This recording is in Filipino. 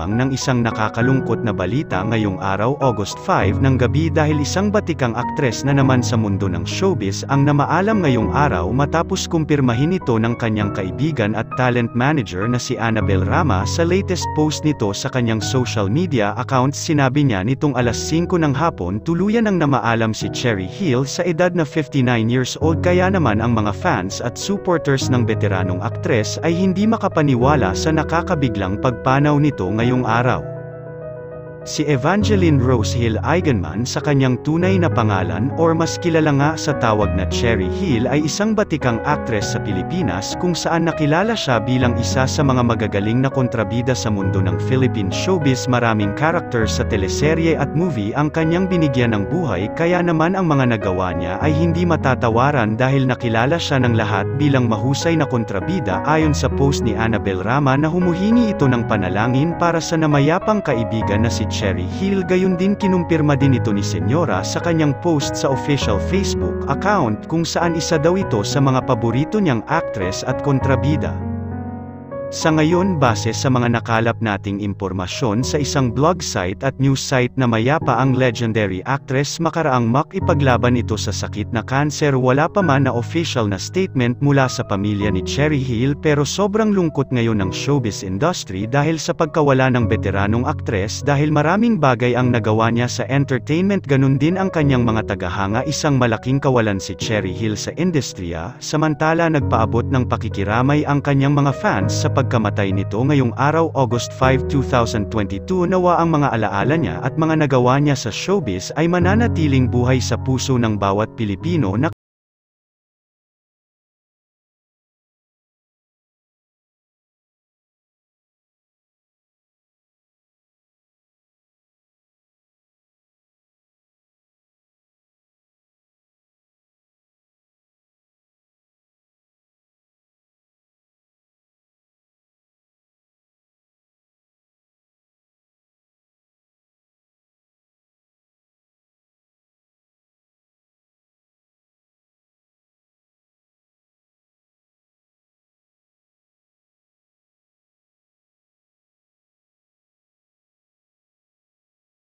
lamang ng isang nakakalungkot na balita ngayong araw August 5 ng gabi dahil isang batikang aktres na naman sa mundo ng showbiz ang namaalam ngayong araw matapos kumpirmahin ito ng kanyang kaibigan at talent manager na si Annabel Rama sa latest post nito sa kanyang social media accounts sinabi niya nitong alas 5 ng hapon tuluyan ang namaalam si Cherry Hill sa edad na 59 years old kaya naman ang mga fans at supporters ng veteranong aktres ay hindi makapaniwala sa nakakabiglang pagpanaw nito ngayong araw. Si Evangeline Rose Hill Eigenman sa kanyang tunay na pangalan or mas kilala nga sa tawag na Cherry Hill ay isang batikang aktres sa Pilipinas kung saan nakilala siya bilang isa sa mga magagaling na kontrabida sa mundo ng Philippine showbiz. Maraming characters sa teleserye at movie ang kanyang binigyan ng buhay kaya naman ang mga nagawa niya ay hindi matatawaran dahil nakilala siya ng lahat bilang mahusay na kontrabida. Ayon sa post ni Annabel Rama na humuhingi ito ng panalangin para sa namayapang kaibigan na si Cherry Hill gayon din kinumpirma din ito ni Senyora sa kanyang post sa official Facebook account kung saan isa daw ito sa mga paborito niyang actress at kontrabida. Sa ngayon base sa mga nakalap nating impormasyon sa isang blog site at news site na mayapa ang legendary actress makaraang makipaglaban ito sa sakit na cancer wala pa man na official na statement mula sa pamilya ni Cherry Hill pero sobrang lungkot ngayon ng showbiz industry dahil sa pagkawala ng veteranong aktres dahil maraming bagay ang nagawa niya sa entertainment. Ganun din ang kanyang mga tagahanga isang malaking kawalan si Cherry Hill sa industriya. Samantala nagpaabot ng pakikiramay ang kanyang mga fans sa pagkamatay nito ngayong araw August 5, 2022 nawa ang mga alaala niya at mga nagawa niya sa showbiz ay mananatiling buhay sa puso ng bawat Pilipino na